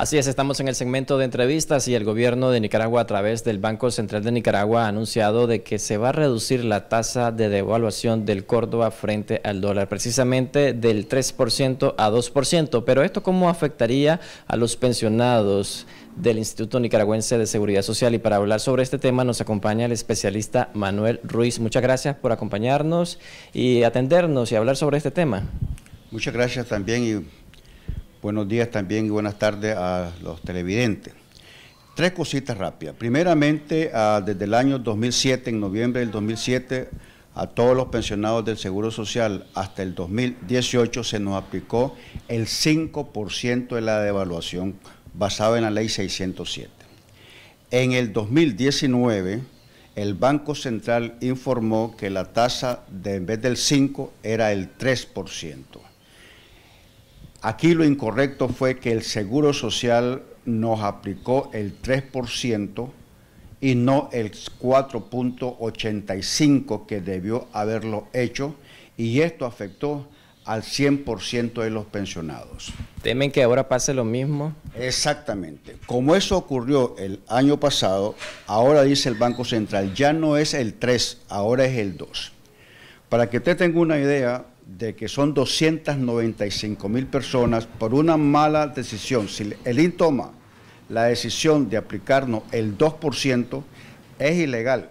Así es, estamos en el segmento de entrevistas y el gobierno de Nicaragua a través del Banco Central de Nicaragua ha anunciado de que se va a reducir la tasa de devaluación del Córdoba frente al dólar, precisamente del 3% a 2%. Pero esto cómo afectaría a los pensionados del Instituto Nicaragüense de Seguridad Social y para hablar sobre este tema nos acompaña el especialista Manuel Ruiz. Muchas gracias por acompañarnos y atendernos y hablar sobre este tema. Muchas gracias también buenos días también y buenas tardes a los televidentes. Tres cositas rápidas. Primeramente, ah, desde el año 2007, en noviembre del 2007, a todos los pensionados del Seguro Social hasta el 2018 se nos aplicó el 5% de la devaluación basado en la ley 607. En el 2019, el Banco Central informó que la tasa de, en vez del 5 era el 3%. Aquí lo incorrecto fue que el Seguro Social nos aplicó el 3% y no el 4.85 que debió haberlo hecho y esto afectó al 100% de los pensionados. ¿Temen que ahora pase lo mismo? Exactamente. Como eso ocurrió el año pasado, ahora dice el Banco Central, ya no es el 3, ahora es el 2. Para que usted tenga una idea, de que son 295 mil personas por una mala decisión. Si el toma la decisión de aplicarnos el 2%, es ilegal.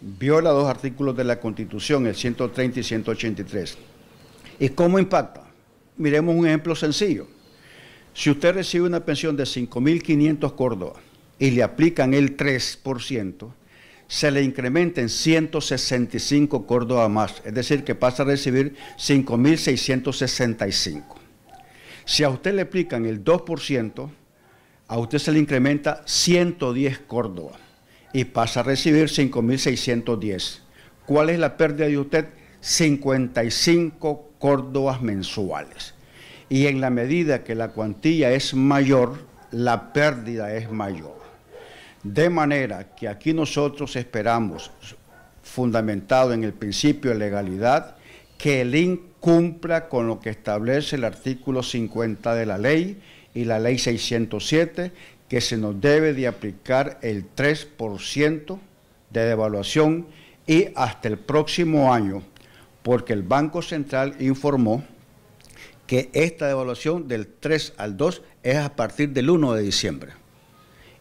Viola dos artículos de la Constitución, el 130 y 183. ¿Y cómo impacta? Miremos un ejemplo sencillo. Si usted recibe una pensión de 5.500 Córdoba y le aplican el 3%, se le incrementen 165 Córdoba más, es decir, que pasa a recibir 5.665. Si a usted le aplican el 2%, a usted se le incrementa 110 Córdoba y pasa a recibir 5.610. ¿Cuál es la pérdida de usted? 55 Córdobas mensuales. Y en la medida que la cuantía es mayor, la pérdida es mayor. De manera que aquí nosotros esperamos, fundamentado en el principio de legalidad, que el IN cumpla con lo que establece el artículo 50 de la ley y la ley 607, que se nos debe de aplicar el 3% de devaluación y hasta el próximo año, porque el Banco Central informó que esta devaluación del 3 al 2 es a partir del 1 de diciembre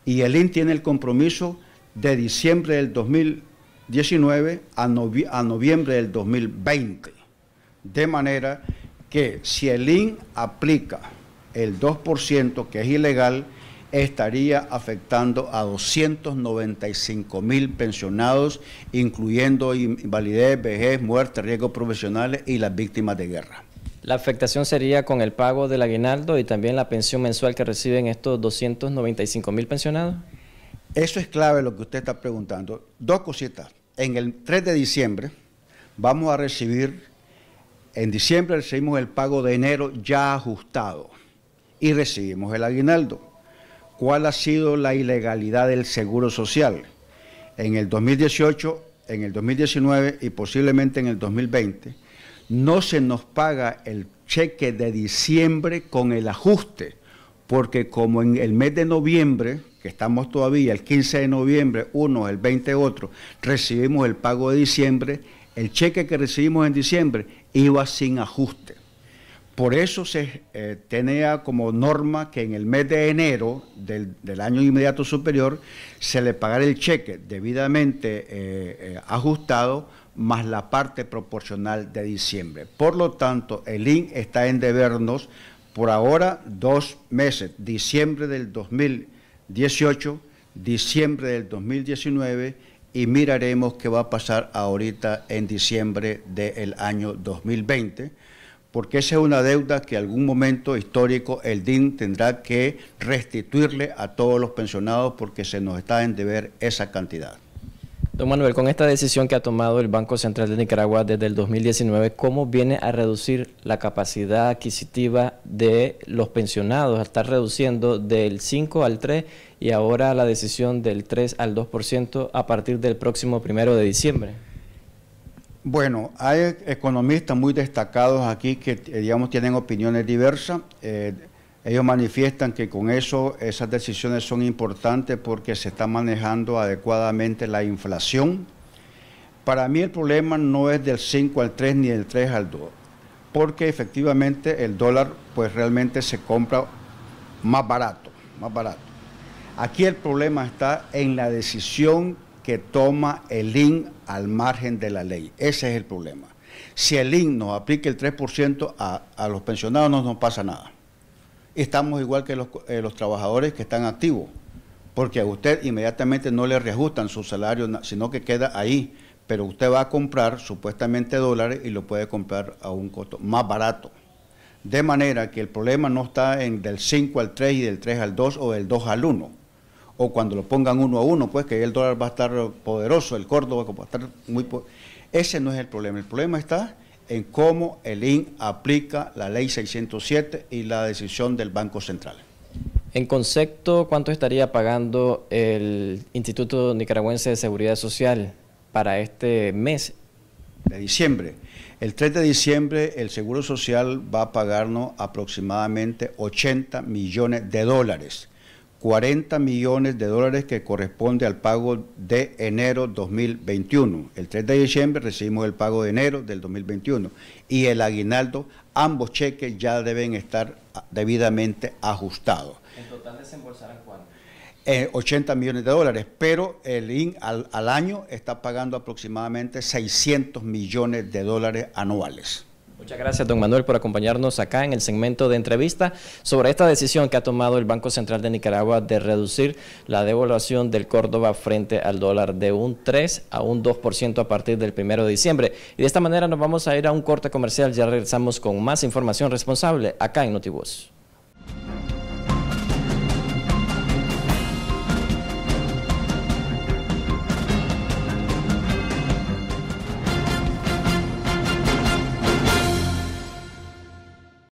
y el IN tiene el compromiso de diciembre del 2019 a, noviembre del 2020. De manera que si el IN aplica el 2%, que es ilegal, estaría afectando a 295 mil pensionados, incluyendo invalidez, vejez, muerte, riesgos profesionales y las víctimas de guerra. La afectación sería con el pago del aguinaldo y también la pensión mensual que reciben estos 295 mil pensionados. Eso es clave lo que usted está preguntando. Dos cositas. En el 3 de diciembre vamos a recibir, en diciembre recibimos el pago de enero ya ajustado y recibimos el aguinaldo. ¿Cuál ha sido la ilegalidad del seguro social? En el 2018, en el 2019 y posiblemente en el 2020 no se nos paga el cheque de diciembre con el ajuste, porque como en el mes de noviembre, que estamos todavía el 15 de noviembre, uno, el 20 otro, recibimos el pago de diciembre, el cheque que recibimos en diciembre iba sin ajuste. Por eso se eh, tenía como norma que en el mes de enero del, año inmediato superior se le pagara el cheque debidamente eh, eh, ajustado más la parte proporcional de diciembre. Por lo tanto, el IN está en debernos por ahora dos meses, diciembre del 2018, diciembre del 2019 y miraremos qué va a pasar ahorita en diciembre del año 2020, porque esa es una deuda que algún momento histórico el DIN tendrá que restituirle a todos los pensionados porque se nos está en deber esa cantidad. Don Manuel, con esta decisión que ha tomado el Banco Central de Nicaragua desde el 2019, ¿cómo viene a reducir la capacidad adquisitiva de los pensionados? A estar reduciendo del 5 al 3 y ahora la decisión del 3 al 2% a partir del próximo primero de diciembre. Bueno, hay economistas muy destacados aquí que, eh, digamos, tienen opiniones diversas. Eh, Ellos manifiestan que con eso esas decisiones son importantes porque se está manejando adecuadamente la inflación. Para mí el problema no es del 5 al 3 ni del 3 al 2, porque efectivamente el dólar pues realmente se compra más barato, más barato. Aquí el problema está en la decisión que toma el IN al margen de la ley. Ese es el problema. Si el IN nos aplica el 3% a, a los pensionados no nos pasa nada estamos igual que eh, los, trabajadores que están activos, porque a usted inmediatamente no le reajustan su salario, sino que queda ahí, pero usted va a comprar supuestamente dólares y lo puede comprar a un costo más barato. De manera que el problema no está en del 5 al 3 y del 3 al 2 o del 2 al 1. O cuando lo pongan uno a uno, pues que el dólar va a estar poderoso, el Córdoba va a estar muy... Ese no es el problema. El problema está en cómo el IN aplica la ley 607 y la decisión del Banco Central. En concepto, ¿cuánto estaría pagando el Instituto Nicaragüense de Seguridad Social para este mes? De diciembre. El 3 de diciembre el Seguro Social va a pagarnos aproximadamente 80 millones de dólares 40 millones de dólares que corresponde al pago de enero 2021. El 3 de diciembre recibimos el pago de enero del 2021 y el aguinaldo, ambos cheques ya deben estar debidamente ajustados. ¿En total desembolsarán cuánto? 80 eh, millones de dólares, pero el IN al, al año está pagando aproximadamente 600 millones de dólares anuales. Muchas gracias, don Manuel, por acompañarnos acá en el segmento de entrevista sobre esta decisión que ha tomado el Banco Central de Nicaragua de reducir la devaluación del Córdoba frente al dólar de un 3 a un 2% a partir del 1 de diciembre. Y de esta manera nos vamos a ir a un corte comercial. Ya regresamos con más información responsable acá en Notibus.